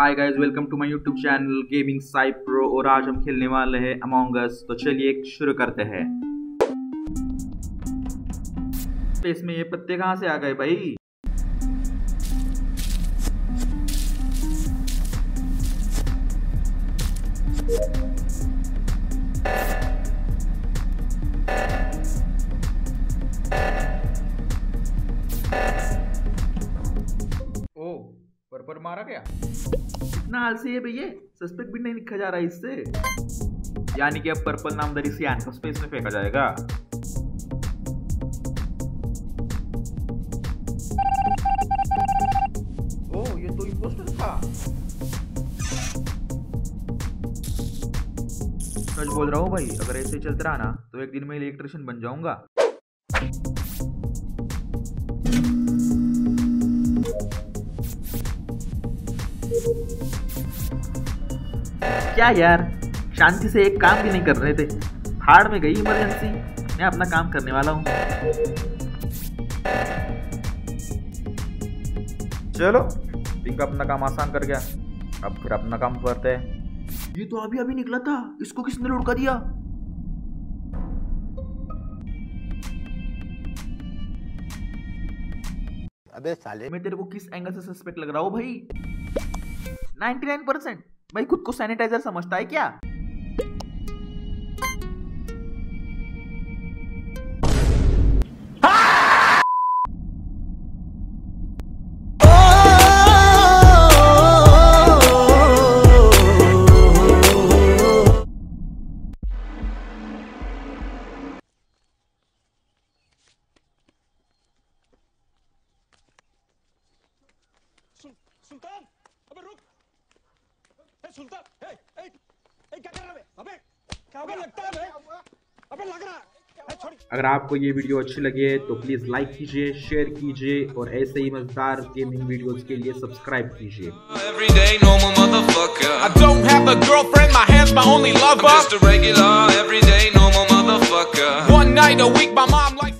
Hi guys welcome to my YouTube channel gaming Sai pro और आज हम खेलने वाले हैं अमोंग अस तो चलिए शुरू करते हैं। तो इसमें ये पत्ते कहाँ से आ गए भाई? ओ पर्पल मारा गया। इतना आलसी है भैया सस्पेक्ट भी नहीं लिखा जा रहा इससे। यानी कि अब पर्पल नामदारी से एंकर स्पेस में फेंका जाएगा। ओ, ये तो इम्पोस्टर था। सच बोल रहा हूँ भाई, अगर ऐसे चलता रहा ना तो एक दिन में इलेक्ट्रिशियन बन जाऊँगा। क्या यार? शांति से एक काम भी नहीं कर रहे थे। हाड़ में गई इमरजेंसी मैं अपना काम करने वाला हूँ। चलो पिंक अपना काम आसान कर गया। अब फिर अपना काम करते हैं। ये तो अभी अभी निकला था। इसको किसने लुढ़का दिया? अबे साले। मैं तेरे को किस एंगल से सस्पेक्ट लग रहा हूँ भाई? 99 परसेंट भाई खुद को सैनिटाइजर समझता है क्या सुल्तान अबे रुक अगर आपको ये वीडियो अच्छी लगे तो प्लीज़ लाइक कीजिए शेयर कीजिए और ऐसे ही मज़ेदार गेमिंग वीडियोस के लिए सब्सक्राइब कीजिए। My